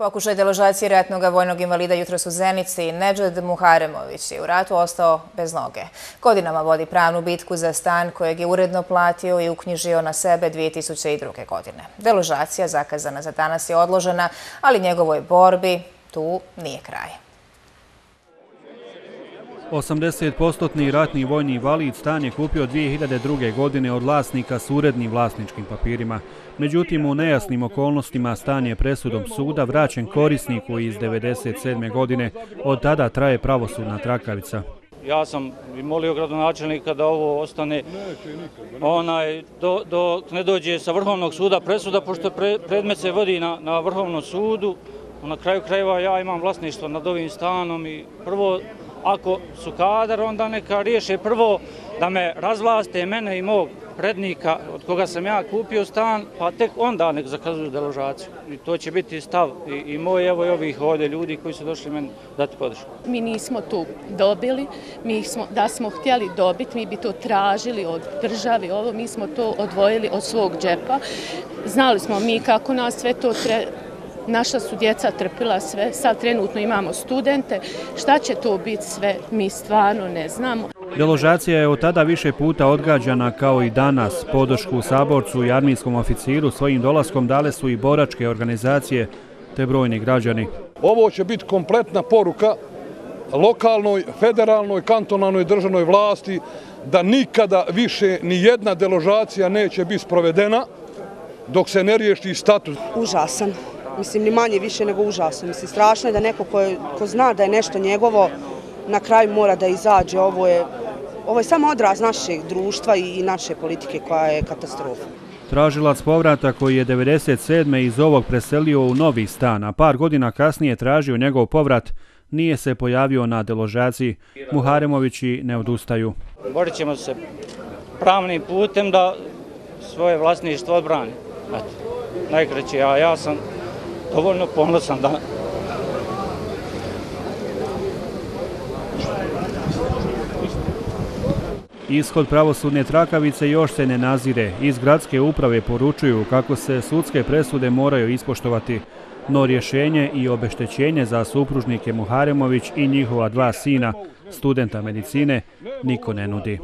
Pokušaj deložacije ratnog vojnog invalida jutro su Zenici, Nedžad Muharemović je u ratu ostao bez noge. Godinama vodi pravnu bitku za stan kojeg je uredno platio i uknjižio na sebe 2002. godine. Deložacija zakazana za danas je odložena, ali njegovoj borbi tu nije kraj. 80-postotni ratni vojni invalid stan je kupio 2002. godine od vlasnika s urednim vlasničkim papirima. Međutim, u nejasnim okolnostima stan je presudom suda vraćen korisniku iz 1997. godine. Od tada traje pravosudna trakavica. Ja sam molio gradonačelnika da ovo ostane dok ne dođe sa vrhovnog suda presuda, pošto predmet se vodi na vrhovnom sudu. Na kraju krajeva ja imam vlasništvo nad ovim stanom i prvo ako su kadar, onda neka riješe prvo da me razvlaste mene i mog prednika od koga sam ja kupio stan, pa tek onda nek zakazuju deložaciju. I to će biti stav i i moj, evo i ovih ovdje ljudi koji su došli meni dati podršku. Mi nismo tu dobili, mi smo, da smo htjeli dobiti, mi bi to tražili od države, ovo, mi smo to odvojili od svog džepa. Znali smo mi kako nas sve to treba, Naša su djeca trpila sve, sad trenutno imamo studente. Šta će to biti sve, mi stvarno ne znamo. Deložacija je od tada više puta odgađana kao i danas. Podršku u Saborcu i armijskom oficiru svojim dolaskom dale su i boračke organizacije te brojni građani. Ovo će biti kompletna poruka lokalnoj, federalnoj, kantonalnoj državnoj vlasti da nikada više ni jedna deložacija neće biti sprovedena dok se ne riješi status. Užasan mislim, ni manje više nego užasno. Mislim, strašno je da neko ko zna da je nešto njegovo, na kraju mora da izađe. Ovo je ovo je samo odraz našeg društva i naše politike koja je katastrofa. Tražilac povrata koji je 1997. iz ovog preselio u novi stan, a par godina kasnije tražio njegov povrat, nije se pojavio na deložaciji. Muharemovići ne odustaju. Borit ćemo se pravnim putem da svoje vlasništvo odbrani. Najkreće, a ja sam dovoljno ponosan da Ishod pravosudne trakavice još se ne nazire. Iz gradske uprave poručuju kako se sudske presude moraju ispoštovati, no rješenje i obeštećenje za supružnike Muharemović i njihova dva sina, studenta medicine, niko ne nudi.